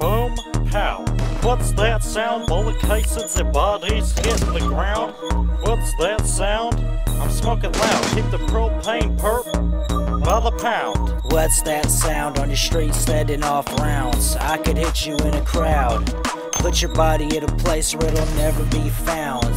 Boom, pow. What's that sound? Bullet casings and bodies hitting the ground. What's that sound? I'm smoking loud. Keep the propane perp by the pound. What's that sound on your street setting off rounds? I could hit you in a crowd. Put your body in a place where it'll never be found.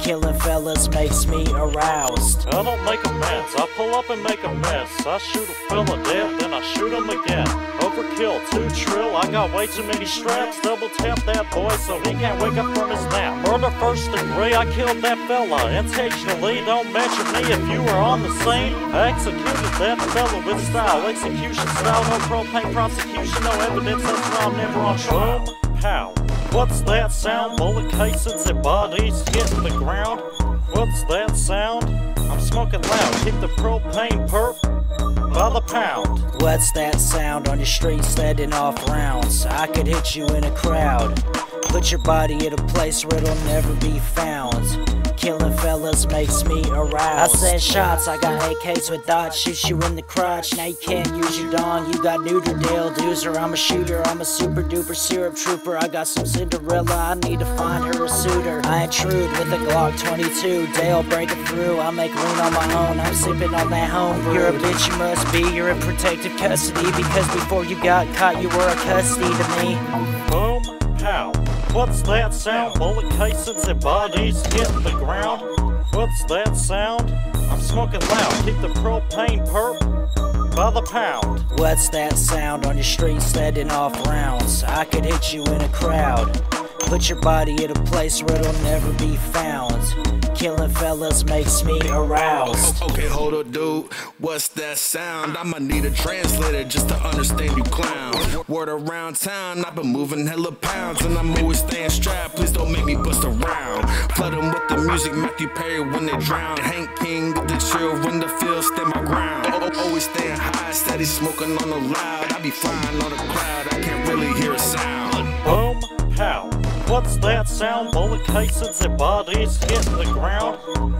Killing fellas makes me aroused. I don't make a mess. I pull up and make a mess. I shoot a fella dead, then I shoot him again. Overkill, two trill, I got way too many straps. Double tap that boy so he can't wake up from his nap. Murder first degree. I killed that fella intentionally. Don't mention me if you were on the scene. I executed that fella with style. Execution style, no propane prosecution, no evidence. That's why I'm never on trial. Pow. What's that sound? Bullet casings and bodies hitting the ground. What's that sound? I'm smoking loud. Keep the propane perp by the pound. What's that sound on your street setting off rounds? I could hit you in a crowd. Put your body in a place where it'll never be found. Killing fellas makes me aroused. I said shots, I got AKs with dots, shoot you in the crotch. Now you can't use your dong, you got neuter Dale Doozer. I'm a shooter, I'm a super duper syrup trooper. I got some Cinderella, I need to find her a suitor. I intrude with a Glock 22, Dale breaking through. I make lean on my own, I'm sipping on that home. You're a bitch, you must be, you're in protective custody. Because before you got caught, you were a custody to me. What's that sound? Bullet casings and bodies hitting the ground. What's that sound? I'm smoking loud. Keep the propane perp by the pound. What's that sound on your street setting off rounds? I could hit you in a crowd. Put your body in a place where it'll never be found. Killing fellas makes me aroused. Okay, hold up, dude. What's that sound? I'ma need a translator just to understand you clown. Word around town, I've been moving hella pounds and I'm always staying strapped. Please don't make me bust around. Flood 'em with the music, Matthew Perry when they drown. Hank King with the chill when the field stand my ground. Always staying high, steady smoking on the loud. I be flying on the cloud, I can't really hear a sound. What's that sound? Bullet casings and bodies hitting the ground.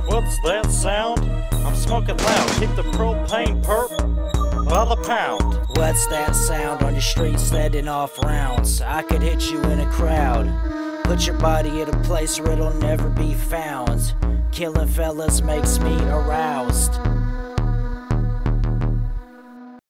What's that sound? I'm smoking loud. Hit the propane perp by the pound. What's that sound on your street setting off rounds? I could hit you in a crowd. Put your body in a place where it'll never be found. Killing fellas makes me aroused.